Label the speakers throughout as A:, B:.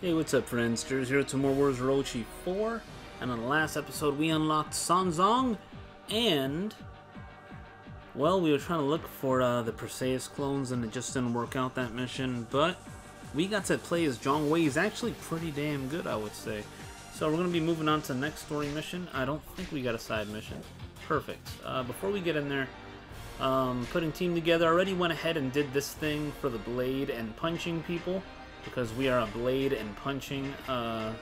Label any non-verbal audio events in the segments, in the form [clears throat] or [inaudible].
A: Hey, what's up, friends? Here to more Warriors Orochi 4. And on the last episode, we unlocked Sanzang, and... Well, we were trying to look for uh, the Perseus clones, and it just didn't work out that mission, but we got to play as Zhong Hui. He's actually pretty damn good, I would say. So we're going to be moving on to the next story mission. I don't think we got a side mission. Perfect. Uh, before we get in there, um, putting team together, I already went ahead and did this thing for the blade and punching people because we are a blade and punching uh,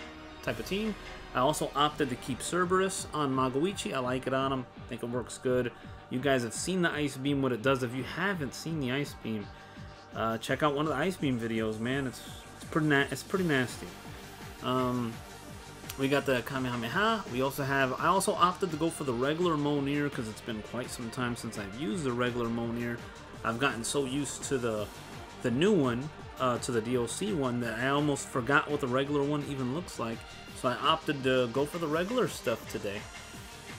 A: type of team. I also opted to keep Cerberus on Magoichi. I like it on him. I think it works good. You guys have seen the Ice Beam, what it does. If you haven't seen the Ice Beam, uh, check out one of the Ice Beam videos, man. It's, it's pretty it's pretty nasty. Um, we got the Kamehameha. We also have, I also opted to go for the regular Mjolnir because it's been quite some time since I've used the regular Mjolnir. I've gotten so used to the the new one, uh, to the DLC one, that I almost forgot what the regular one even looks like. So I opted to go for the regular stuff today.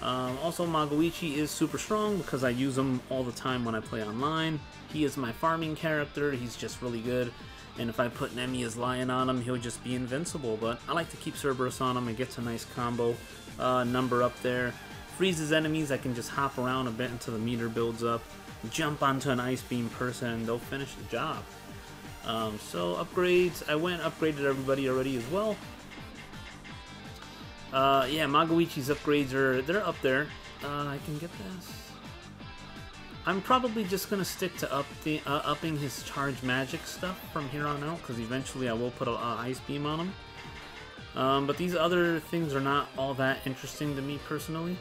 A: Um, also, Magoichi is super strong because I use him all the time when I play online. He is my farming character. He's just really good. And if I put Nemean Lion on him, he'll just be invincible. But I like to keep Cerberus on him. It gets a nice combo uh, number up there. Freezes enemies. I can just hop around a bit until the meter builds up. Jump onto an Ice Beam person and they'll finish the job. Um, so upgrades. I went upgraded everybody already as well. Uh, yeah, Magoichi's upgrades are, they're up there. Uh, I can get this. I'm probably just to stick to up the, uh, upping his charge magic stuff from here on out, because eventually I will put a Ice Beam on him. Um, but these other things are not all that interesting to me personally.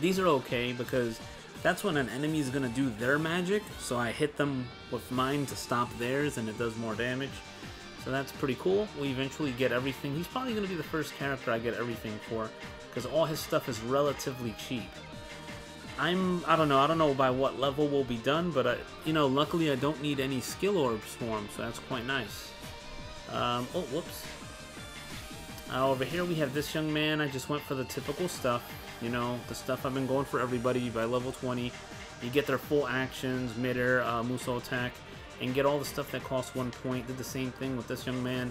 A: These are okay, because that's when an enemy is going to do their magic, so I hit them with mine to stop theirs, and it does more damage. So that's pretty cool. We eventually get everything. He's probably going to be the first character I get everything for, because all his stuff is relatively cheap. I'm, I don't know, I don't know by what level we'll be done, but, I, you know, luckily I don't need any skill orbs for him, so that's quite nice. Um, oh, whoops. Uh, over here we have this young man. I just went for the typical stuff, you know, the stuff I've been going for everybody by level 20. You get their full actions, mid-air, uh, Musou attack, and get all the stuff that costs one point. Did the same thing with this young man.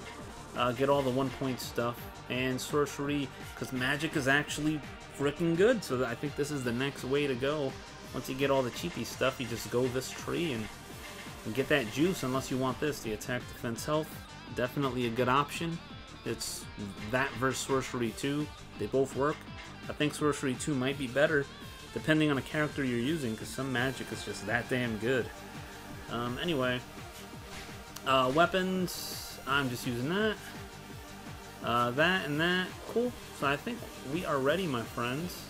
A: Uh, get all the one point stuff and sorcery because magic is actually freaking good. So I think this is the next way to go. Once you get all the cheapy stuff, you just go this tree and, and get that juice. Unless you want this, the attack, defense, health, definitely a good option. It's that versus sorcery 2. They both work. I think sorcery 2 might be better depending on the character you're using because some magic is just that damn good. Um, anyway, uh, weapons, I'm just using that. Uh, that and that, cool. So I think we are ready, my friends.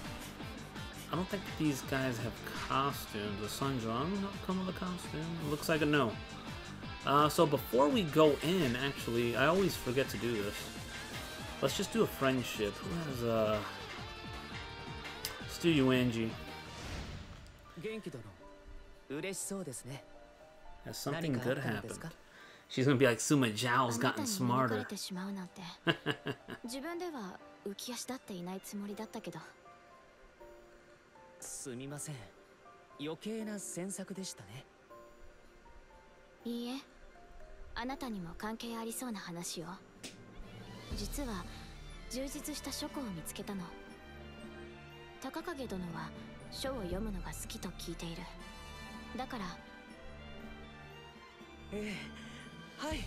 A: I don't think these guys have costumes. The Sanzang come with a costume? Looks like a no. Uh, so before we go in, actually, I always forget to do this. Let's just do a friendship. Who has, uh... Let's do you, Angie. Has something good happened? She's gonna be like, Sima Zhao's gotten smarter.
B: すみません余計な詮索でしたね [laughs]
C: いいえ。あなたにも関係ありそうな話よ実は充実した書庫を見つけたの。高影殿は書を読むのが好きと聞いている。だから。
B: ええはい。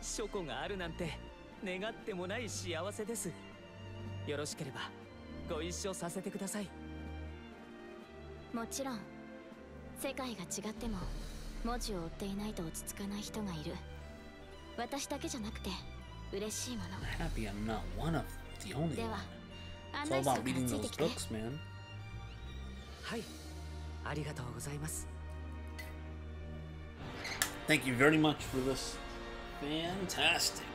B: 書庫があるなんて願ってもない幸せです。よろしければご一緒させてください。
C: もちろん。世界が違っても文字を追っていないと落ち着かない人がいる私だけじゃなくて嬉しいもの
A: Happy I'm not one of the only
C: で
A: one.
C: は
A: It's
C: 案
A: all about
C: んから
A: reading
C: ついて
A: those
C: きて
A: books, man.
B: はいありがとうございます
A: Thank you very much for this. Fantastic.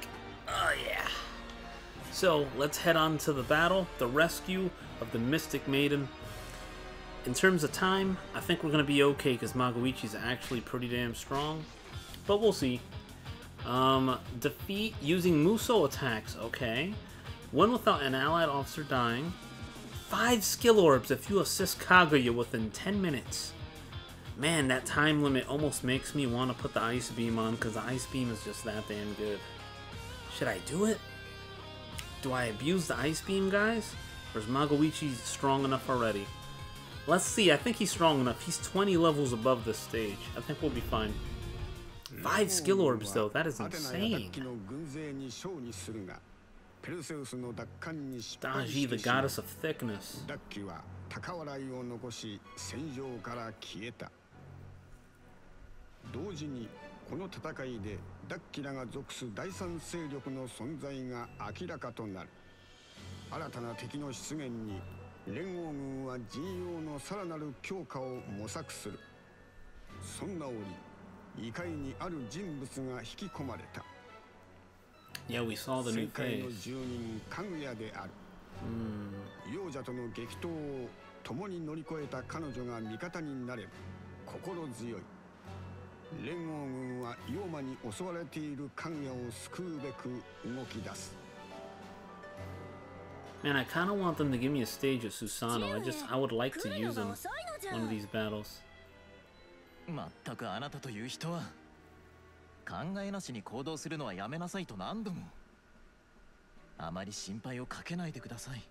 A: Oh, yeah. So, let's head on to the battle, the rescue of the Mystic Maiden. In terms of time, I think we're going to be okay because Magoichi's actually pretty damn strong. But we'll see. Um, defeat using Muso attacks, okay. One without an allied officer dying. Five skill orbs if you assist Kaguya within 10 minutes. Man, that time limit almost makes me want to put the Ice Beam on because the Ice Beam is just that damn good. Should I do it? Do I abuse the Ice Beam, guys? Or is Magoichi strong enough already? Let's see. I think he's strong enough. He's 20 levels above this stage. I think we'll be fine. Five skill orbs, though. That is insane. Daji, the goddess of thickness.
D: 連合軍は陣容のさらなる強化を模索するそんな折異界にある人物が引き込まれた
A: Yeah, we saw the
D: 世
A: new
D: 界の.住人かぐやである
A: Hmm.
D: 幼者との激闘を共に乗り越えた彼女が味方になれば心強い連合軍は妖魔に襲われている関野を救うべく動き出す
A: Man, I kind of want them to give me a stage of Susano. I just, I would like to use him one of these battles.
B: まったくあなたという人は考えなしに行動するのはやめなさいと何度もあまり心配をかけないでください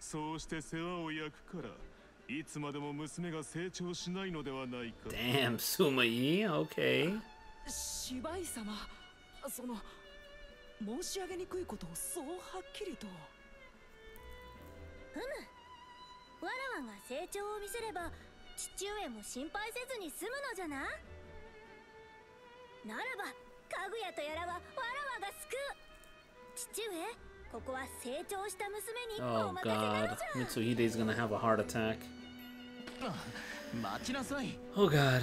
E: そうして世話を焼くからいつまでも娘が成長しないのではないか
A: Damn, Sumai. Okay.
F: 芝居様その申し上げにくいことをそうはっきりと
C: ふむわらわが成長を見せれば父上も心配せずに済むのじゃなならばかぐやとやらはわらわが救う父上ここは成長した娘に
A: Oh
C: お任せなの
A: god.
C: じゃ
A: Mitsuhide's gonna have a heart attack.
B: あ [laughs] 待ちなさい
A: Oh god.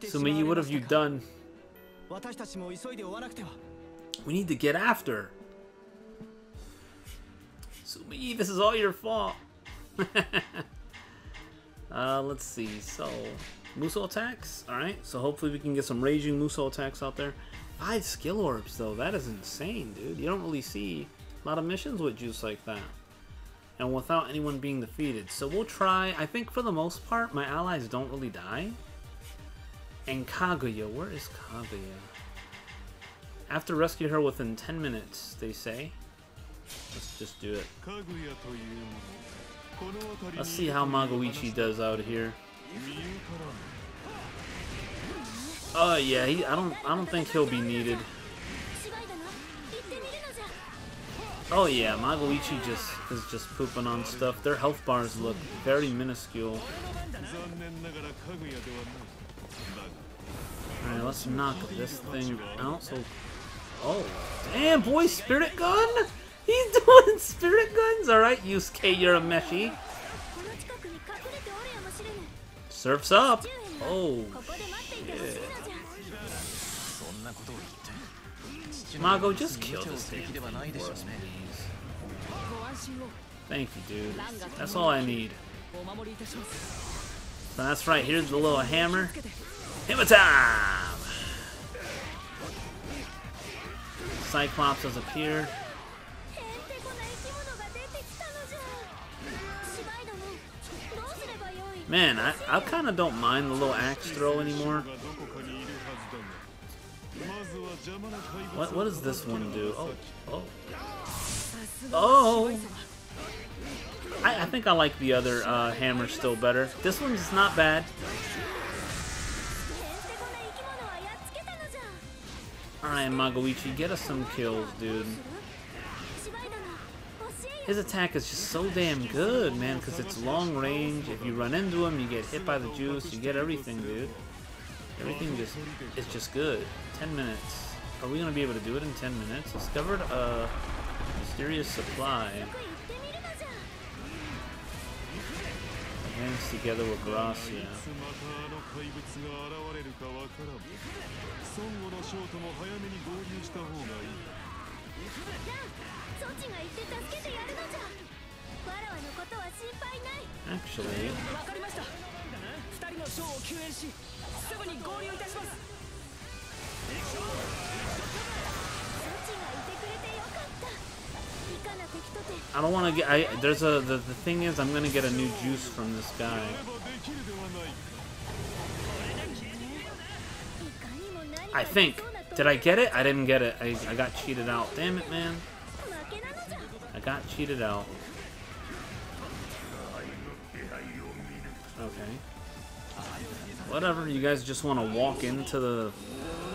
A: Sumi,
G: れ
A: what
G: ま
A: have you
G: か
A: done? We need to get after. Sumi, this is all your fault. [laughs] uh, let's see. So, Muso attacks. Alright, so hopefully we can get some raging Muso attacks out there. Five skill orbs, though. That is insane, dude. You don't really see a lot of missions with juice like that. And without anyone being defeated. So we'll try. I think for the most part, my allies don't really die. And Kaguya. Where is Kaguya? After rescuing her within 10 minutes, they say. Let's just do it. Let's see how Magoichi does out here. Oh uh, yeah, he, I don't I don't think he'll be needed. Oh yeah, Magoichi just is just pooping on stuff. Their health bars look very minuscule. Alright, let's knock this thing out. So, oh, damn, boy, Spirit Gun? [laughs] He's [laughs] doing Spirit Guns? Alright, Yusuke Urameshi. Surf's up. Oh,
B: shit.
A: Mago, just kill this thing for us, please. Thank you, dude. That's all I need. So that's right, here's the little hammer. Hammer time! Cyclops has appeared. Man, I, I kind of don't mind the little axe throw anymore. What what does this one do? Oh, oh. Oh! I, I think I like the other uh, hammer still better. This one's not bad. Alright, Magoichi, get us some kills, dude. His attack is just so damn good, man, because it's long range. If you run into him, you get hit by the juice, you get everything, dude. Everything just is just good. 10 minutes. Are we going to be able to do it in 10 minutes? Discovered a mysterious supply. hands together
E: were glass, yeah. い
A: Actually
F: 二人のショーを救援しすぐに合流いたします
A: I don't want to get. I there's a the, the thing is I'm gonna get a new juice from this guy. I think. Did I get it? I didn't get it. I, I got cheated out. Damn it, man. I got cheated out. Okay. Whatever, you guys just want to walk into the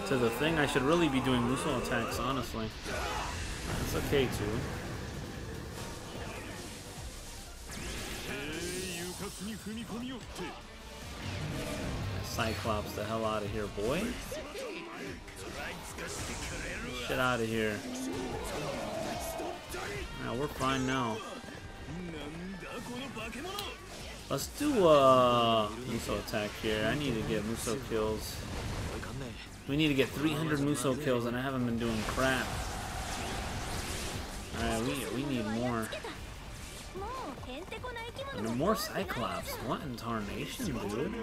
A: to the thing. I should really be doing Musou attacks, honestly. it's okay, too. Cyclops the hell out of here, boy. Shit out of here. Nah, we're fine now. Let's do uh Muso attack here. I need to get Muso kills. We need to get 300 Muso kills, and I haven't been doing crap. Alright, we we need more. I more Cyclops. What in tarnation, dude?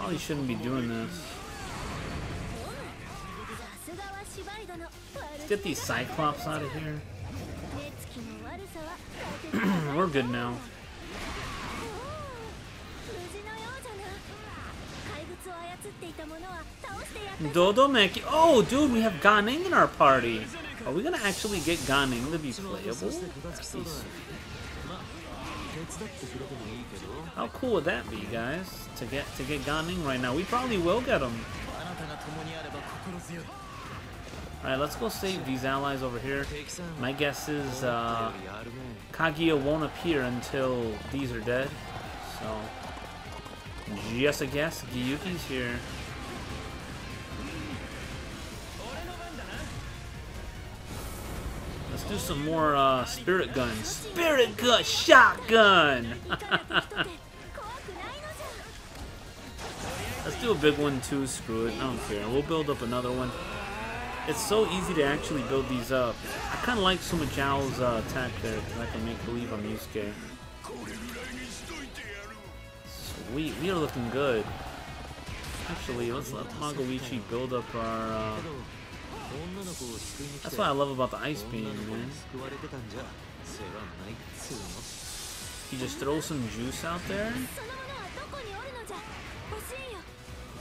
E: Oh,
A: you shouldn't be doing this. Let's get these Cyclops out of here. [clears throat] We're good now. Dodomeki. Oh, dude, we have Gan Ning in our party. Are we gonna actually get Gan Ning to be playable? How cool would that be, guys? To get to get Gan Ning right now. We probably will get him. Alright, let's go save these allies over here. My guess is uh, Kaguya won't appear until these are dead. So, just a guess, Gyuki's here. do some more uh, spirit guns. Spirit gun shotgun! [laughs] Let's do a big one too, screw it. I don't care. We'll build up another one. It's so easy to actually build these up. I kind of like Sima Zhao's uh, attack there, because I can make believe I'm Yusuke. Sweet, we are looking good. Actually, let's let Magoichi build up our... Uh, that's what I love about the ice beam, man. You just throw some juice out there.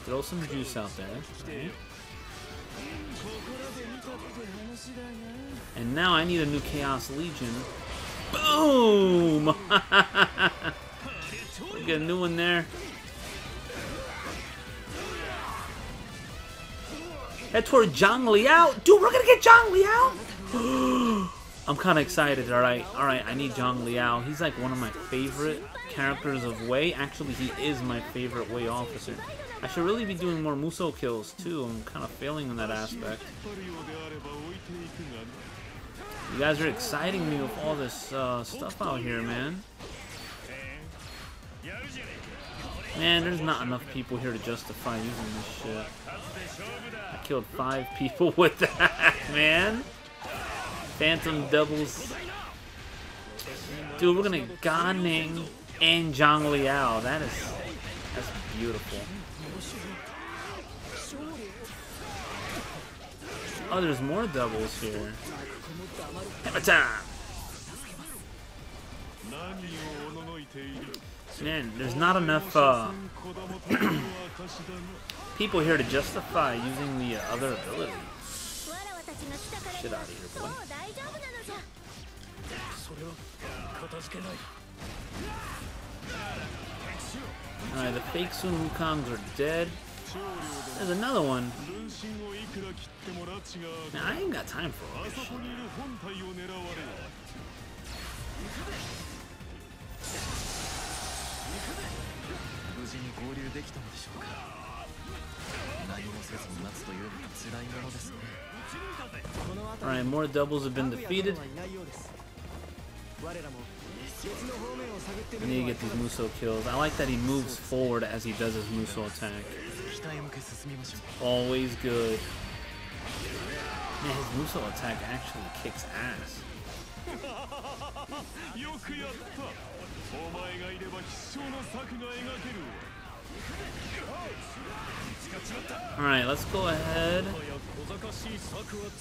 A: Throw some juice out there. And now I need a new Chaos Legion. Boom! we [laughs] get a new one there. That's tore Zhang Liao. Dude, we're going to get Zhang Liao? [gasps] I'm kind of excited, alright? Alright, I need Zhang Liao. He's like one of my favorite characters of Wei. Actually, he is my favorite Wei officer. I should really be doing more Muso kills, too. I'm kind of failing in that aspect. You guys are exciting me with all this uh, stuff out here, man. Man, there's not enough people here to justify using this shit. Killed five people [laughs] with that, man. Phantom doubles. Dude, we're gonna Gan Ning and Zhang Liao. That is, that's beautiful. Oh, there's more doubles here. Hammer time! Man, there's not enough uh, [clears throat] people here to justify using the uh, other ability. Shit out of here, boy. Alright, the fake Sun Wukongs are dead. There's another one. Now, I ain't got time for this shit.
B: 合流できたのでしょうか何もせずに待つというのは辛いものですね
A: Alright, more doubles have been defeated.
G: 我らも別の方面を探って
A: I
G: み
A: need
G: る
A: to
G: の
A: get
G: は
A: these Muso kills. I like that he moves forward as he does his Muso attack.
B: 北へ向け進みましょう
A: Always good. Man, his Muso attack actually kicks ass. [laughs] Alright, let's go ahead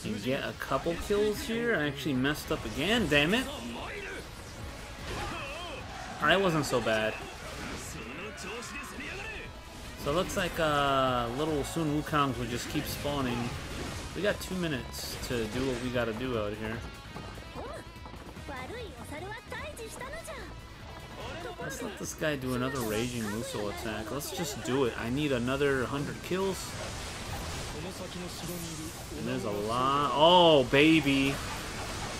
A: and get a couple kills here. I actually messed up again, damn it. Alright, wasn't so bad. So it looks like uh, little Sun Wukongs will just keep spawning. We got two minutes to do what we gotta do out here. Let's let this guy do another Raging Muso attack. Let's just do it. I need another 100 kills. And there's a lot. Oh, baby.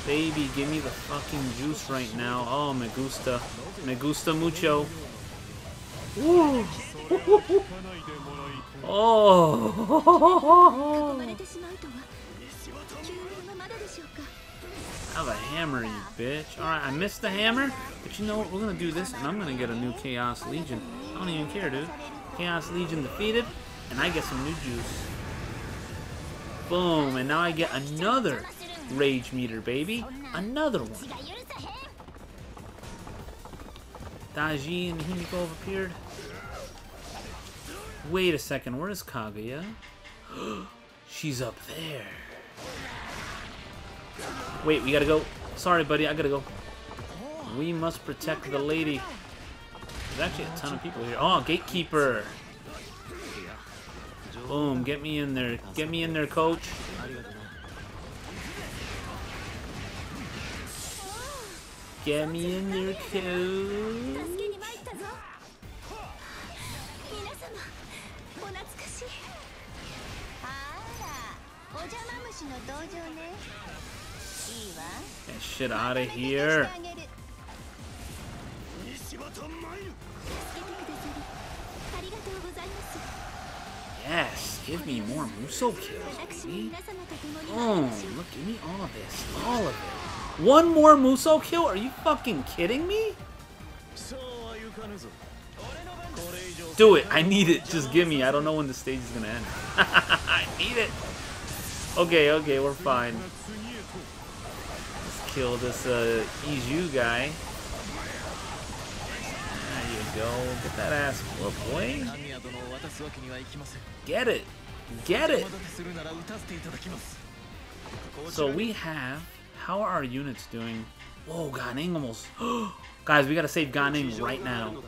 A: Baby, give me the fucking juice right now. Oh, me gusta. Me gusta mucho. Woo! [laughs] oh! [laughs] Have a hammer, you bitch. Alright, I missed the hammer, but you know what? We're gonna do this, and I'm gonna get a new Chaos Legion. I don't even care, dude. Chaos Legion defeated, and I get some new juice. Boom, and now I get another Rage Meter, baby. Another one. Daji and Himiko have appeared. Wait a second, where is Kaguya? [gasps] She's up there. Wait, we gotta go. Sorry, buddy, I gotta go. We must protect the lady. There's actually a ton of people here. Oh, gatekeeper. Boom, get me in there. Get me in there, coach. Get me in there, coach. Get shit out of here. Yes, give me more Muso kills, baby. Oh, look, give me all of this, all of it. One more Muso kill? Are you fucking kidding me? Do it, I need it, just give me. I don't know when the stage is gonna end. [laughs] I need it. Okay, okay, we're fine kill this uh, Izu guy. There you go. Get that ass whoop, boy. Get it. Get it. So we have... How are our units doing? Whoa, Gan Ning almost... [gasps] Guys, we gotta save Gan Ning right now.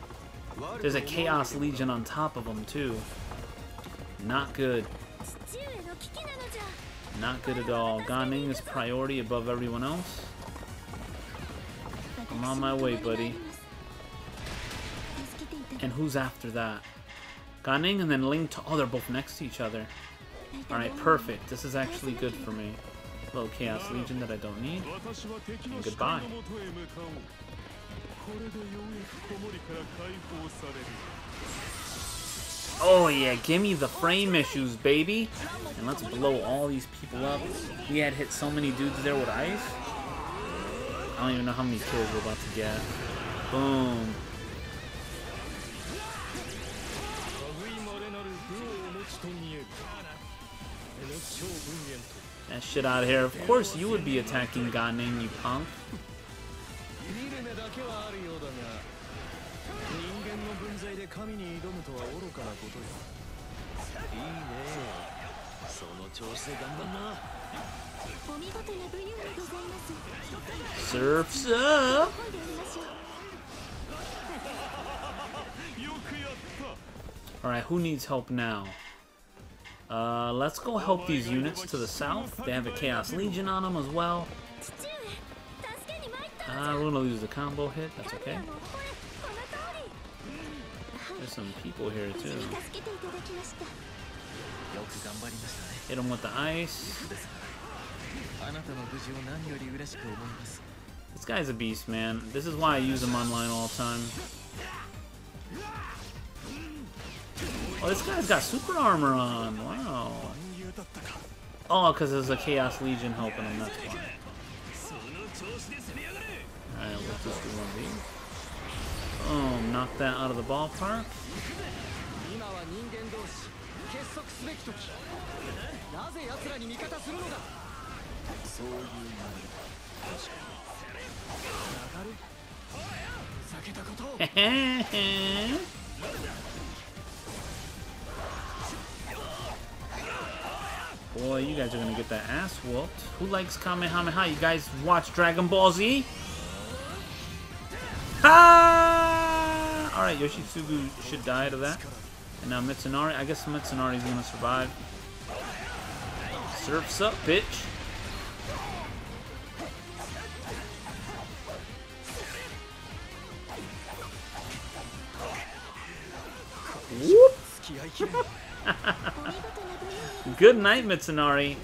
A: There's a Chaos Legion on top of him, too. Not good. Not good at all. Gan Ning is priority above everyone else. I'm on my way, buddy. And who's after that? Gan Ning and then Ling Oh, they're both next to each other. Alright, perfect. This is actually good for me. A little Chaos Legion that I don't need.
E: And
A: goodbye. Oh yeah, give me the frame issues, baby! And let's blow all these people up. We had hit so many dudes there with ice. I don't even know how many kills we're about to get. Boom. That shit out of here. Of course you would be attacking God named you punk. [laughs] Surfs up! Alright, who needs help now? Uh, let's go help these units to the south. They have a Chaos Legion on them as well. Uh, we're gonna lose the combo hit. That's okay. There's some people here too. Hit them with the ice. This guy's a beast, man. This is why I use him online all the time. Oh, this guy's got super armor on. Wow. Oh, because there's a Chaos Legion helping him. That's why. Alright, let's just do one of these. Oh, knock that out of the ballpark.
B: そういう
G: わかる避けたことを
A: Boy, you guys are gonna get that ass whooped. Who likes Kamehameha? You guys watch Dragon Ball Z? Ha! Alright, Yoshitsugu should die to that. And now Mitsunari. I guess Mitsunari's gonna survive. Surfs up, bitch. [laughs] Good night, Mitsunari.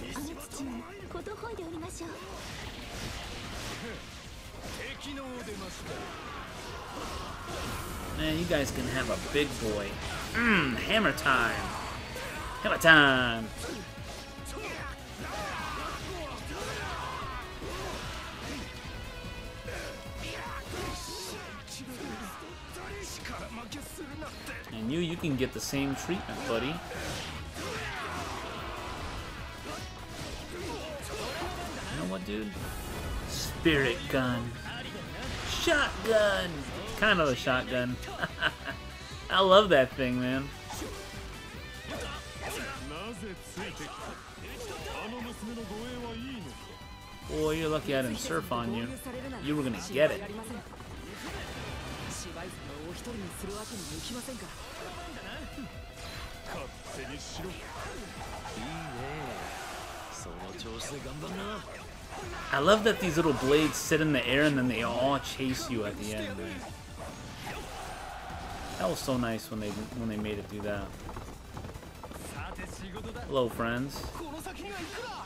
A: Man, you guys can have a big boy. Mmm, hammer time. Hammer time. can get the same treatment, buddy. You know what, dude? Spirit gun. Shotgun! Kind of a shotgun. [laughs] I love that thing, man. Boy, you're lucky I didn't surf on you. You were gonna get it.
F: にするわけにもいきませんから
E: 勝手にしろ
G: いいねその調子で頑張んな
A: I love that these little blades sit in the air and then they all chase you at the end. Man. That was so nice when they when they made it do that.
G: さて仕事だ
A: Hello, friends.
G: この先には行くな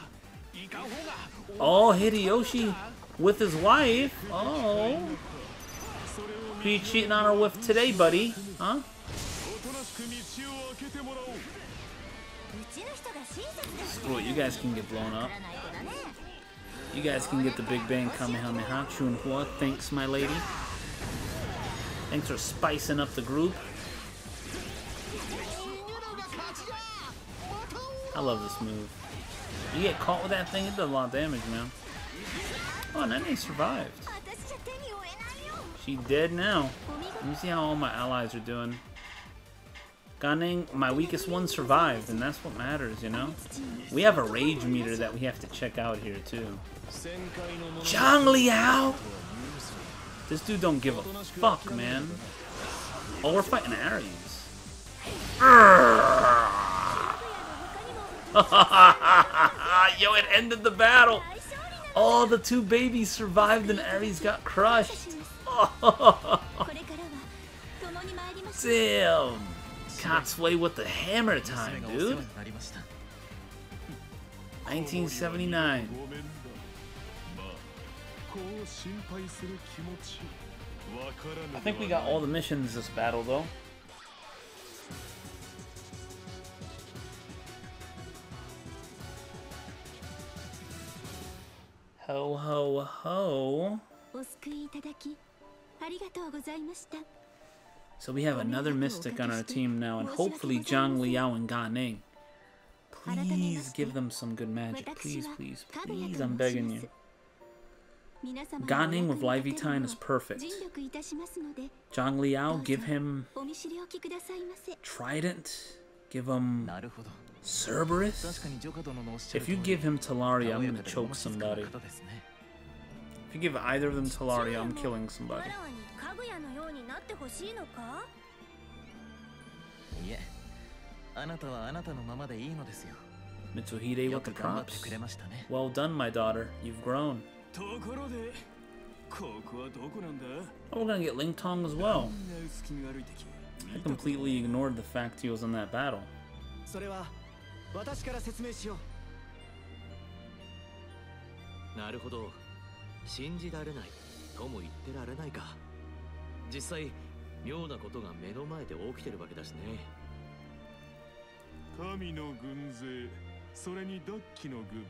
G: 行かん方が
A: Oh, Hideyoshi with his wife. Oh, who you cheating on her with today, buddy? Huh? Screw you guys can get blown up. You guys can get the Big Bang Kamehameha. Chunhua. Thanks, my lady. Thanks for spicing up the group. I love this move. You get caught with that thing, it does a lot of damage, man. Oh, and Nene survived. She dead now. Let me see how all my allies are doing. Gan Ning, my weakest one survived, and that's what matters, you know? We have a rage meter that we have to check out here, too. Zhang Liao! This dude don't give a fuck, man. Oh, we're fighting Ares. [laughs] Yo, it ended the battle! Oh, the two babies survived and Ares got crushed! [laughs] [laughs] Damn! Cox Flay with the hammer time, dude. 1979. I think we got all the missions this battle, though. Ho ho ho. So we have another Mystic on our team now, and hopefully Zhang Liao and Gan Ning. Please give them some good magic. Please, please, please, I'm begging you.
C: Gan
A: Ning with time is perfect. Zhang Liao, give him Trident. Give him Cerberus. If you give him Talaria, I'm
B: going to
A: choke somebody. If you give either of them Talaria, I'm killing somebody.
C: 也のようになってほしいのか
B: いえあなたはあなたのままでいいのですよ
A: Mitsuhide with the props. Well done, my daughter. You've grown. Oh, we're gonna get Ling Tong as well. I completely ignored the fact he was in that battle.
F: Naruhodo. 信じられないとも言ってられないか実際妙なことが目の前で起きてるわけだしね。
E: 神の軍勢それにダッキの軍。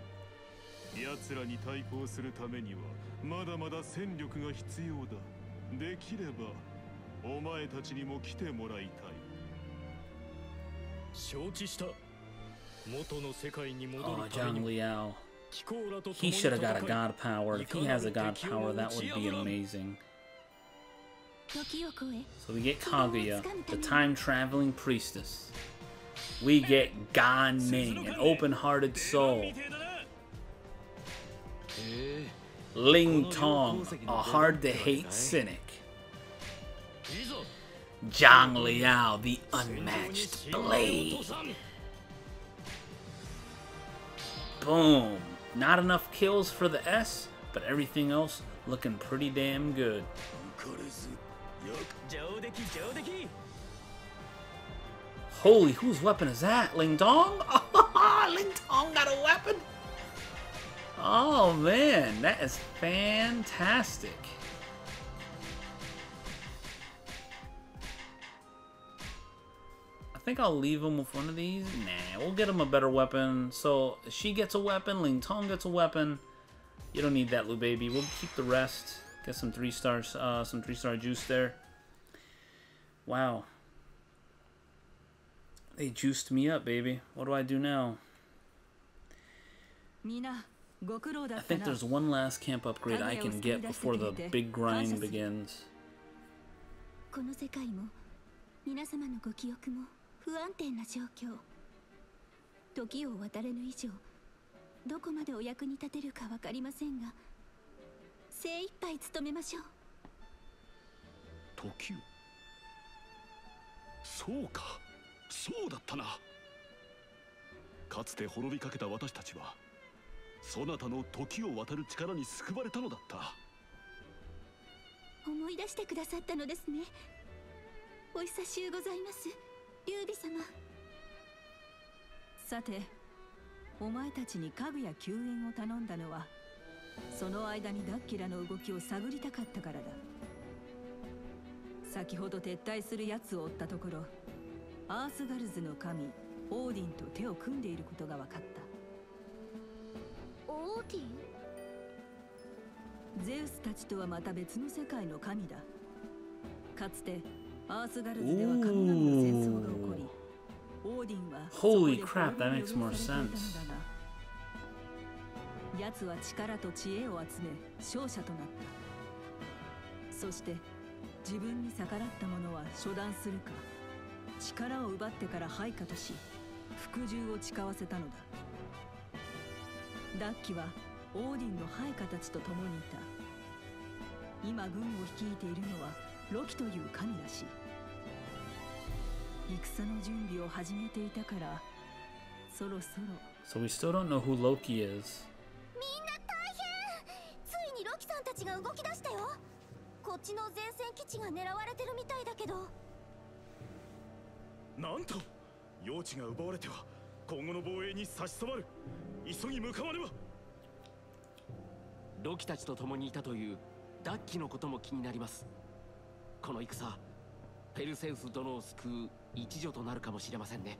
E: 奴らに対抗するためにはまだまだ戦力が必要だ。できればお前たちにも来てもらいたい。
G: 承知した。元の世界に戻
A: Oh,
G: るためにも
A: He
G: に
A: should have got a god power. If he has a god power, that would be amazing. So we get Kaguya, the time-traveling priestess. We get Gan Ning, an open-hearted soul. Ling Tong, a hard-to-hate cynic. Zhang Liao, the unmatched blade. Boom. Not enough kills for the S, but everything else looking pretty damn good. Holy, whose weapon is that? Ling Tong? [laughs] Ah, Ling Tong got a weapon? Oh man, that is fantastic. I think I'll leave him with one of these. Nah, we'll get him a better weapon. So she gets a weapon, Ling Tong gets a weapon. You don't need that, Lu Baby. We'll keep the rest. Get some three stars, uh, some three star juice there. Wow. They juiced me up, baby. What do I do now?
H: みんなご苦労だ
A: I
H: った
A: think
H: な
A: there's one last camp upgrade I can get before the big grind begins.
C: この世界も皆様のご記憶も不安定な状況時を渡れぬ以上どこまでお役に立てるか分かりませんが 精一杯努めましょう。
I: 時を。そうか。そうだったな。かつて滅びかけた私たちはそなたの時を渡る力に救われたのだった。
C: 思い出してくださったのですね。お久しゅうございます劉備様。
H: さてお前たちに家具や救援を頼んだのはその間にダッキラの動きを探りたかったからだ。先ほど撤退する奴を追ったところアースガルズの神オーディンと手を組んでいることが分かった。
C: オーディン？
H: ゼウスたちとはまた別の世界の神だ。かつてアースガルズでは神々の戦争が起こりオーディンは
A: Holy
H: そこで
A: crap, that.
H: 奴は力と知恵を集め勝者となった。そして自分に逆らった者は処断するか力を奪ってから配下とし服従を誓わせたのだ。ダッキはオーディンの配下たちと共にいた。今軍を率いているのはロキという神らしい。戦の準備を始めていたからそろそろ。
A: So we still don't know who Loki is.
C: 地が狙われてるみたいだけど。
I: なんと用地が奪われては今後の防衛に差し障る。急ぎ向かわねば。
F: ロキたちと共にいたというダッキのことも気になります。この戦ペルセウス殿を救う一助となるかもしれませんね。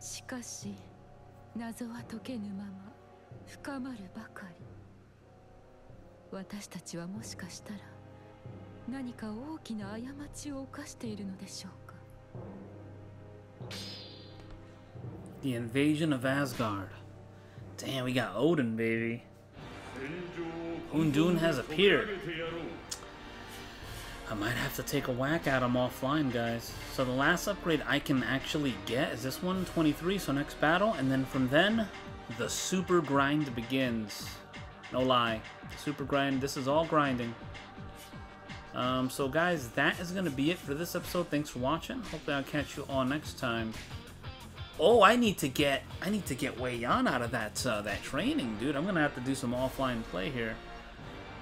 J: しかし謎は解けぬまま深まるばかり。私たちはもしかしたら何か大きな過ちを犯しているのでしょうか
A: The invasion of Asgard. Damn, we got Odin, baby. Hundun has appeared. I might have to take a whack at him offline, guys. So the last upgrade I can actually get is this one, 23, so next battle. And then from then, the super grind begins. No lie. The super grind, this is all grinding. Um, so guys, that is going to be it for this episode. Thanks for watching. Hopefully I'll catch you all next time. Oh, I need to get I need to get Wei Yan out of that uh, that training, dude. I'm gonna have to do some offline play here.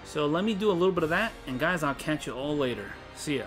A: So let me do a little bit of that, and guys, I'll catch you all later. See ya.